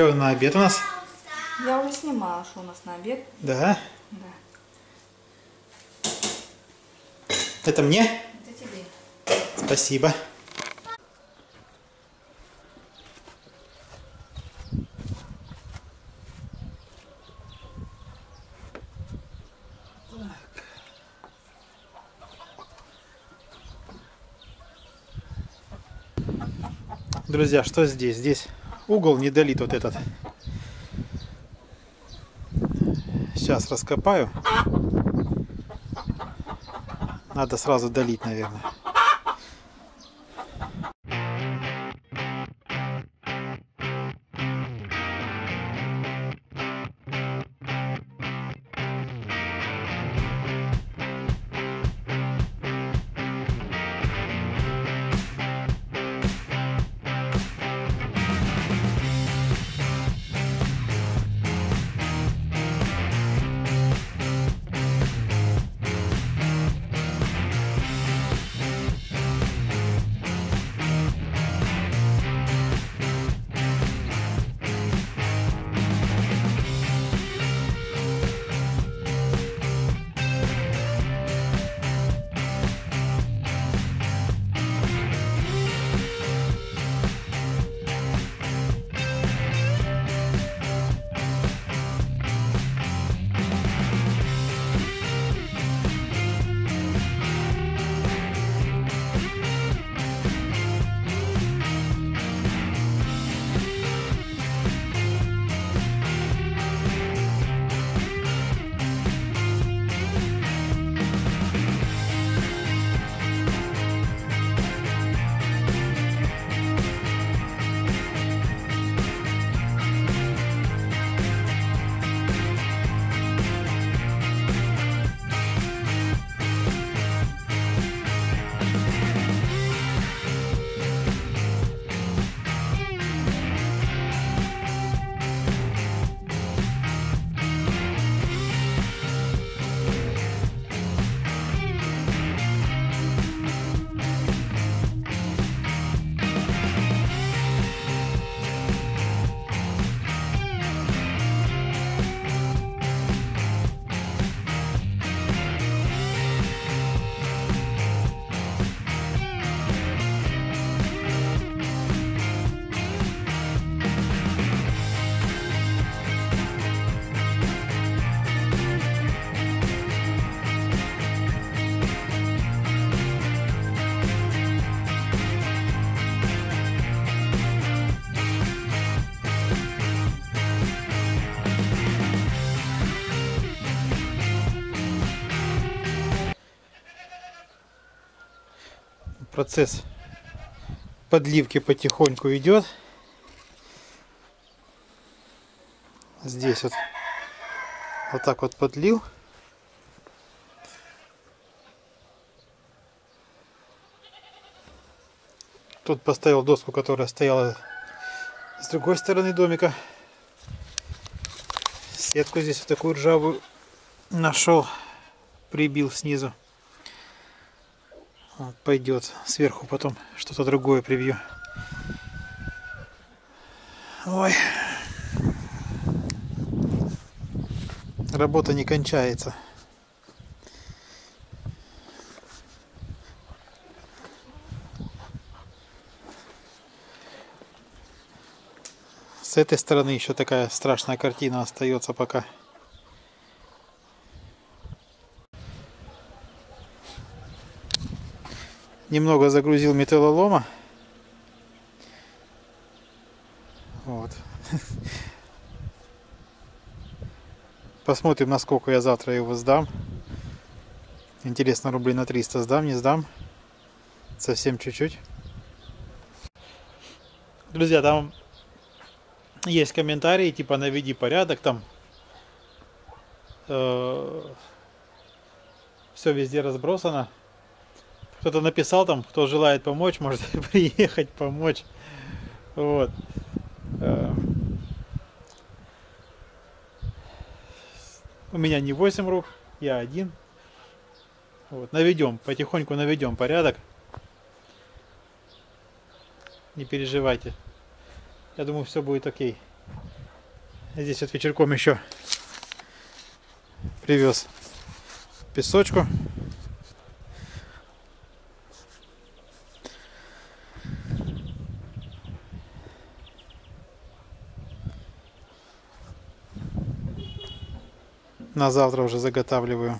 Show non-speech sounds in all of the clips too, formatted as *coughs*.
Что на обед у нас? Я уже снимала, что у нас на обед. Да. Да. Это мне? Это тебе. Спасибо. Друзья, что здесь? Здесь угол не долит вот этот. Сейчас раскопаю. Надо сразу долить, наверное. Процесс подливки потихоньку идет. Здесь вот вот так вот подлил. Тут поставил доску, которая стояла с другой стороны домика. Сетку здесь вот такую ржавую нашел, прибил снизу. Пойдет сверху потом что-то другое прибью. Ой. Работа не кончается. С этой стороны еще такая страшная картина остается пока. Немного загрузил металлолома. Вот. *laughs* Посмотрим, насколько я завтра его сдам. Интересно, рублей на 300 сдам, не сдам. Совсем чуть-чуть. Друзья, там есть комментарии, типа наведи порядок, там э, все везде разбросано. Кто-то написал там, кто желает помочь, может *laughs* приехать помочь. Вот. Э, у меня не 8 рук, я один. Вот, наведем, потихоньку наведем порядок. Не переживайте. Я думаю, все будет окей. Здесь вот вечерком еще привез песочку. На завтра уже заготавливаю.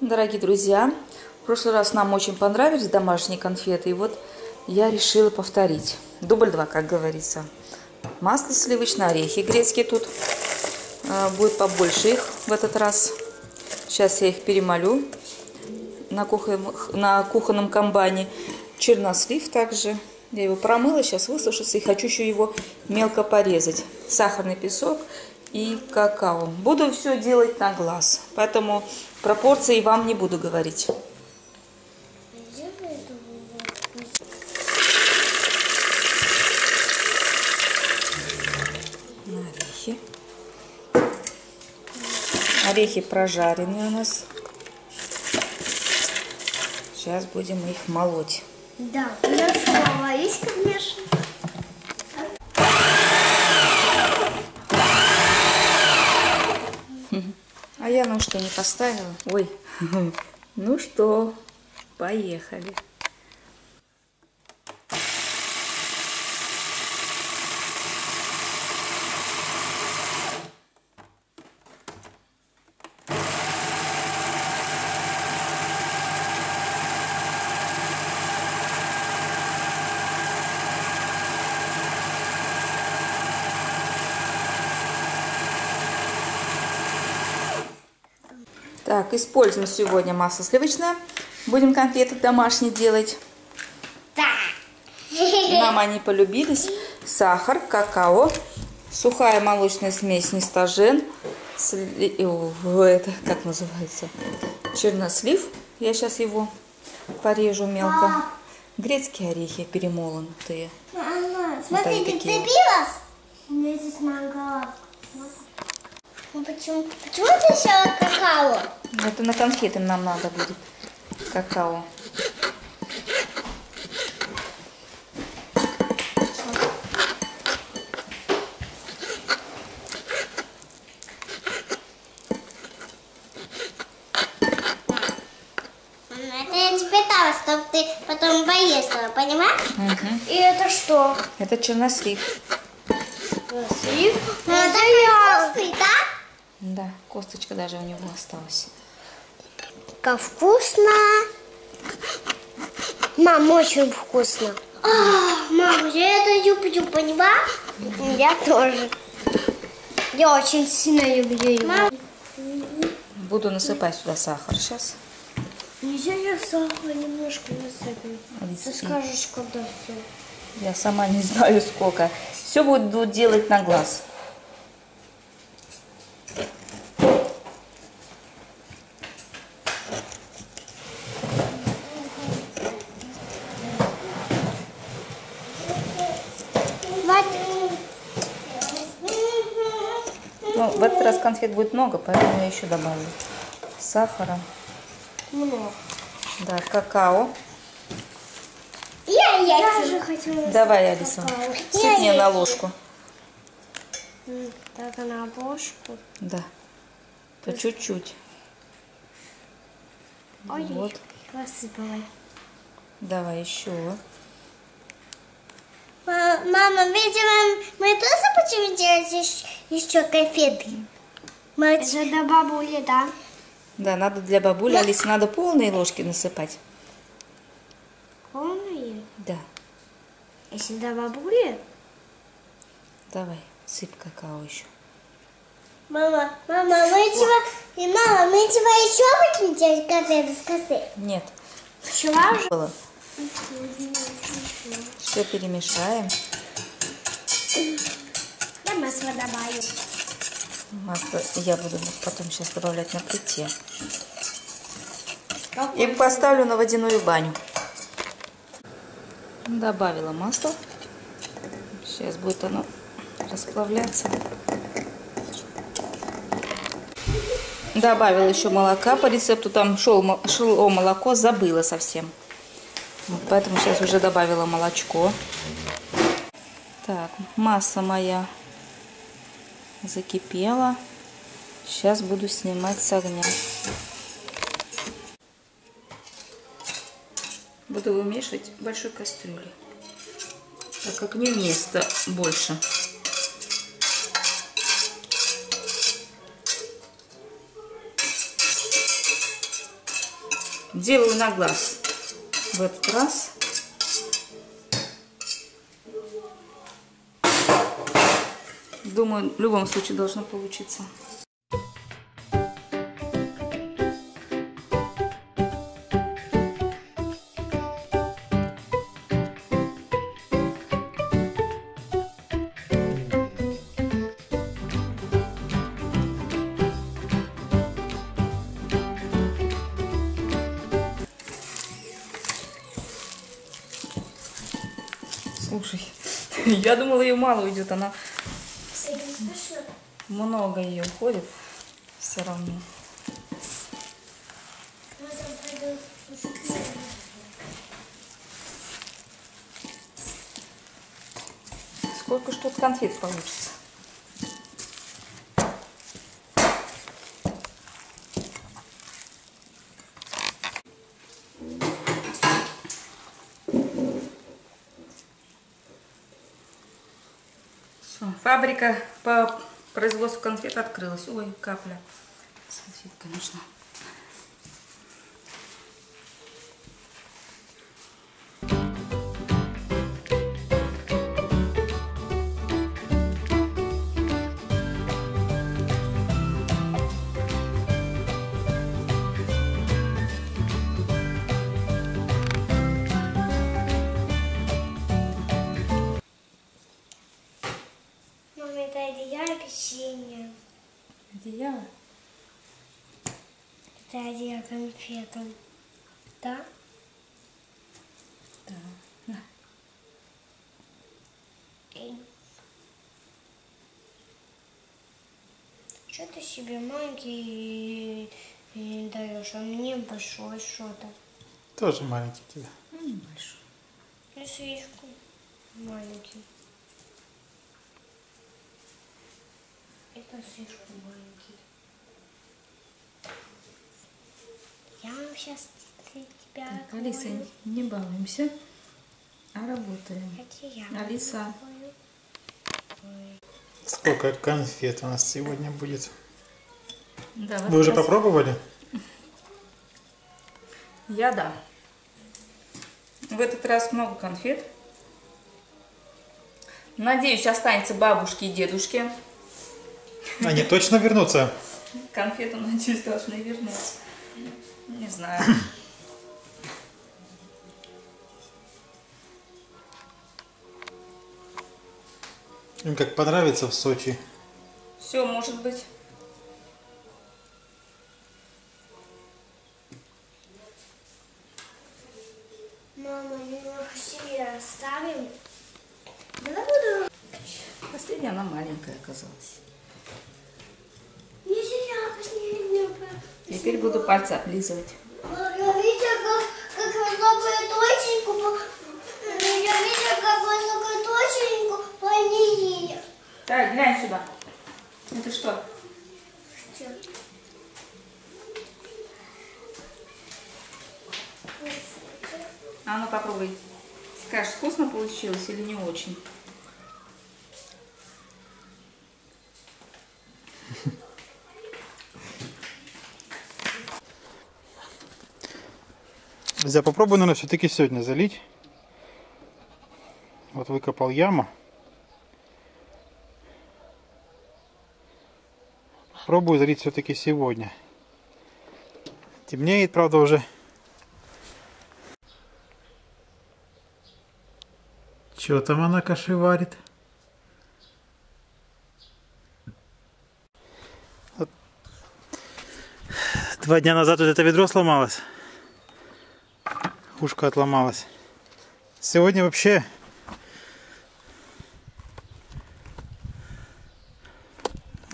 Дорогие друзья, в прошлый раз нам очень понравились домашние конфеты, и вот я решила повторить. Дубль два, как говорится. Масло сливочное, орехи грецкие тут. А, будет побольше их в этот раз. Сейчас я их перемолю на, кухонном, на кухонном комбайне. Чернослив также. Я его промыла, сейчас высушится. И хочу еще его мелко порезать. Сахарный песок и какао. Буду все делать на глаз. Поэтому пропорции вам не буду говорить. Орехи. Орехи прожаренные у нас. Сейчас будем их молоть. Да, у нас есть, конечно. Я ну что, не поставила? Ой, *laughs* ну что, поехали. Так, используем сегодня масло сливочное. Будем конфеты домашние делать. Да. Нам они полюбились. Сахар, какао, сухая молочная смесь нестажен, сли- это как называется, чернослив. Я сейчас его порежу мелко. Грецкие орехи перемолотые. Мама, Вот смотри, они ты такие. У меня здесь мангалак. Ну почему? Почему ты взяла какао? Это на конфеты нам надо будет какао. Это я тебе дала, чтобы ты потом поела, понимаешь? Мгм. И это что? Это чернослив. Слив? Ну, это вкусный, да? Да, косточка даже у него осталась. Как вкусно. Мам, очень вкусно. А, мам, я это люблю, понимаешь? Я тоже. Я очень сильно люблю его. Буду насыпать сюда сахар сейчас. Нельзя я сахар немножко насыпать. Ты скажешь, когда все. Я сама не знаю сколько. Все буду делать на глаз. Ну, в этот раз конфет будет много, поэтому я еще добавлю сахара. Много. Да, какао. Я, я тоже хотела. Давай, Алиса, сыпь Я- мне я- на ложку. Так, на ложку. Да. По чуть-чуть. Ой, Вот. Давай еще. Ма- Мама, видимо, мы тоже будем делать еще, еще конфеты? Это до бабули, да? Да, надо для бабули, Алисе, надо полные ложки насыпать. Полные? Да, Если до бабули? давай, сыпь какао еще. Мама, мама, мы тебя, и мама, мы тебя еще будем делать конфеты, скажи. Нет, Чего уже? было. Все перемешаем. Я масло добавлю. Масло я буду потом сейчас добавлять на плите. И поставлю на водяную баню. Добавила масло. Сейчас будет оно расплавляться. Добавила еще молока по рецепту. Там шел, шло молоко, забыла совсем. Вот поэтому сейчас уже добавила молочко. Так, масса моя закипела. Сейчас буду снимать с огня. Буду вымешивать в большой кастрюле, так как мне места больше. Делаю на глаз в этот раз. Думаю, в любом случае должно получиться. Я думала, ее мало уйдет, она много ее уходит все равно. Сколько штук конфет получится? Фабрика по производству конфет открылась. Ой, капля. Салфетка нужна. Конфетам. Да? Да. На. Что ты себе маленький даешь, а мне большой что-то. Тоже маленький тебе. Ну, небольшой. Я слишком маленький. Это слишком маленький. Я сейчас тебя Так, Алиса, не балуемся, а работаем. Алиса. Сколько конфет у нас сегодня будет. Да, Вы уже раз- попробовали? Я да. В этот раз много конфет. Надеюсь, останется бабушке и дедушке. Они точно вернутся? Конфеты, надеюсь, должны вернуться. Не знаю. *coughs* Им как понравится в Сочи. Все, может быть. Мама, немного себе оставим. Давай буду. Последняя она маленькая оказалась. Если я последнюю Теперь буду пальцы облизывать. Я видела, как, как высокую точечку, я видела, как высокую точечку по ней. Так, глянь сюда. Это что? А ну попробуй. Скажешь, вкусно получилось или не очень? Друзья, попробую, наверное, все-таки сегодня залить. Вот выкопал яму. Пробую залить все-таки сегодня. Темнеет, правда, уже. Че там она каши варит? Вот. Два дня назад вот это ведро сломалось. Ушко отломалось. Сегодня вообще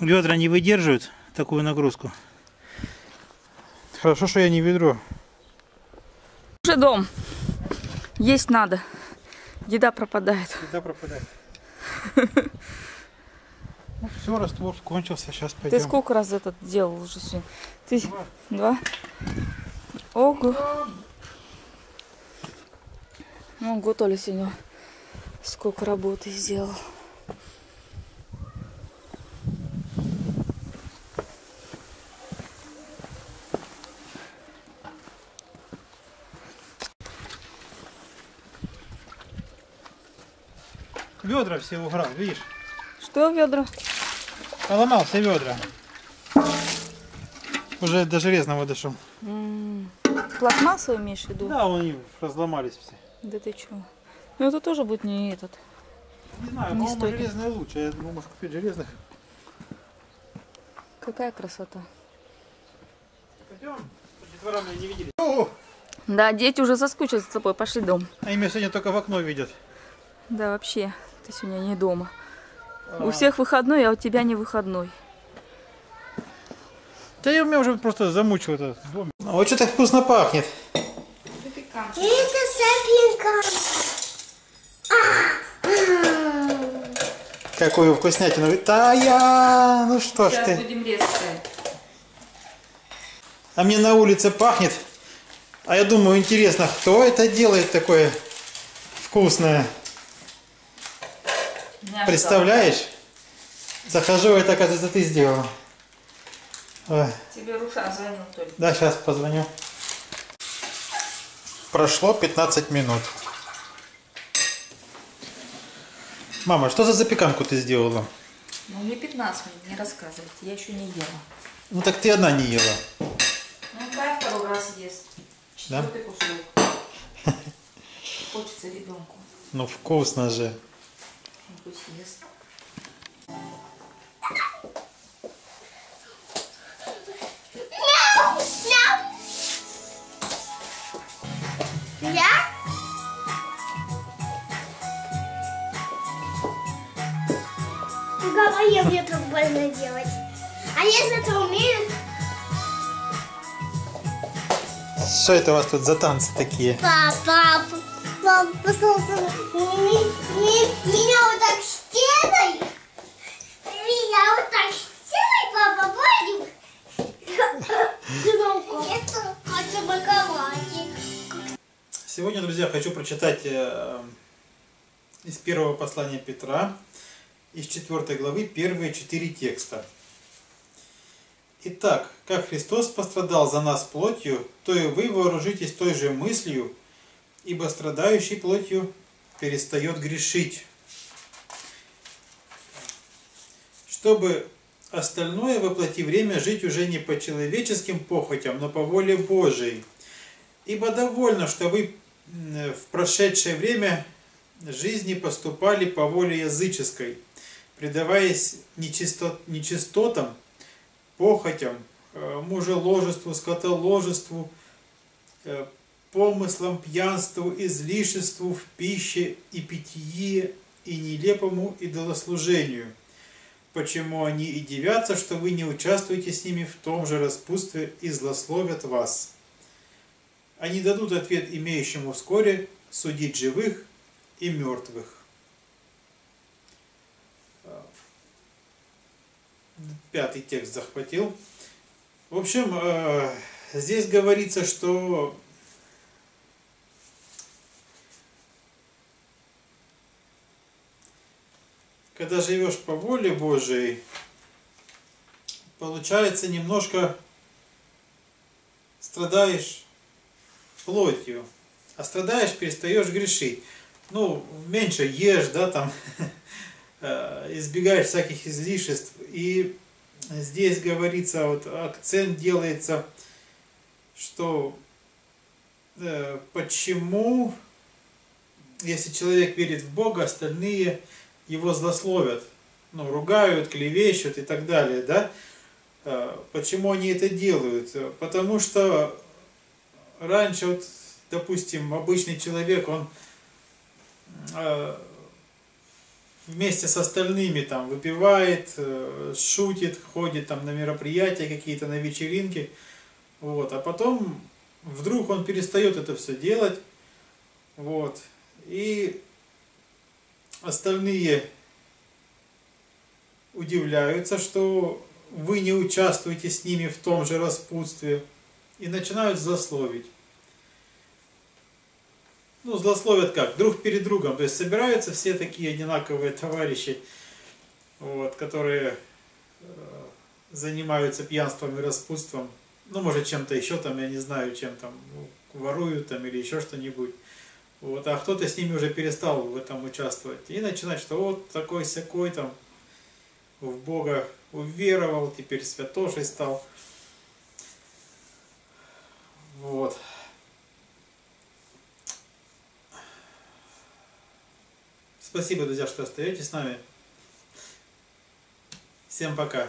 ведра не выдерживают такую нагрузку. Хорошо, что я не ведро. Уже дом. Есть надо. Еда пропадает. Еда пропадает. *laughs* Ну, все, раствор кончился, сейчас Ты пойдем. сколько раз этот делал уже сегодня? Ты... Два? Ого. Ну, год Оля сегодня сколько работы сделал. Ведра все уграл, видишь? Что, ведра? Поломал все ведра. Уже до железного дошел. М, Пластмассовый имеешь в виду? Да, они разломались все. Да ты чё? Ну это тоже будет не этот. Не знаю, Не по-моему, железные лучше. Я думаю, может купить железных. Какая красота. Пойдем. Детвора меня не видели. О, Да, дети уже соскучились за тобой, пошли дом. они меня сегодня только в окно видят. Да, вообще, ты сегодня не дома. А. У всех выходной, а у тебя не выходной. Да я меня уже просто замучил этот дом. Ой, что так вкусно пахнет. Это. Какую вкуснятину. Тая, ну что ж ты. будем резать. А мне на улице пахнет. А я думаю, интересно, кто это делает такое вкусное? Представляешь? Захожу, это, оказывается, ты сделала. Ой. Тебе Рушан звонил только. Да, сейчас позвоню. Прошло 15 минут. Мама, что за запеканку ты сделала? Ну, мне 15 минут, не рассказывайте, я еще не ела. Ну так ты одна не ела. Ну, Кай второй раз ест. Да? Четвертый кусок. *laughs* Хочется ребенку. Ну вкусно же. Ну, пусть ест. Голове мне так больно делать. А если это умеют, Что это у вас тут за танцы такие? папа, папа, послушай, меня вот так стеной, меня вот так стеной, папа, будем? Это хочу боковать. Сегодня, друзья, хочу прочитать э, из первого послания Петра, из четвертой главы, первые четыре текста. Итак, как Христос пострадал за нас плотью, то и вы вооружитесь той же мыслью, ибо страдающий плотью перестает грешить. Чтобы остальное воплоти время жить уже не по человеческим похотям, но по воле Божией. Ибо довольно, что вы в прошедшее время жизни поступали по воле языческой, предаваясь нечисто- нечистотам, похотям, э, мужеложеству, скотоложеству, э, помыслам, пьянству, излишеству в пище и питье и нелепому идолослужению. Почему они и дивятся, что вы не участвуете с ними в том же распутстве и злословят вас. Они дадут ответ имеющему вскоре судить живых и мертвых. Пятый текст захватил. В общем, э, здесь говорится, что когда живешь по воле Божией, получается немножко страдаешь плотью, а страдаешь, перестаешь грешить. Ну, меньше ешь, да, там, *laughs* э, избегаешь всяких излишеств. И здесь говорится, вот акцент делается, что э, почему, если человек верит в Бога, остальные его злословят, ну, ругают, клевещут и так далее, да? Э, Почему они это делают? Потому что раньше, вот, допустим, обычный человек, он э, вместе с остальными там выпивает, э, шутит, ходит там на мероприятия какие-то, на вечеринки, вот, а потом вдруг он перестает это все делать, вот, и остальные удивляются, что вы не участвуете с ними в том же распутстве и начинают злословить. Ну, злословят как? Друг перед другом. То есть собираются все такие одинаковые товарищи, вот, которые э, занимаются пьянством и распутством. Ну, может, чем-то еще там, я не знаю, чем там, ну, воруют там или еще что-нибудь. Вот, а кто-то с ними уже перестал в этом участвовать. И начинать, что вот такой всякой там в Бога уверовал, теперь святошей стал. Вот. Спасибо, друзья, что остаетесь с нами. Всем пока.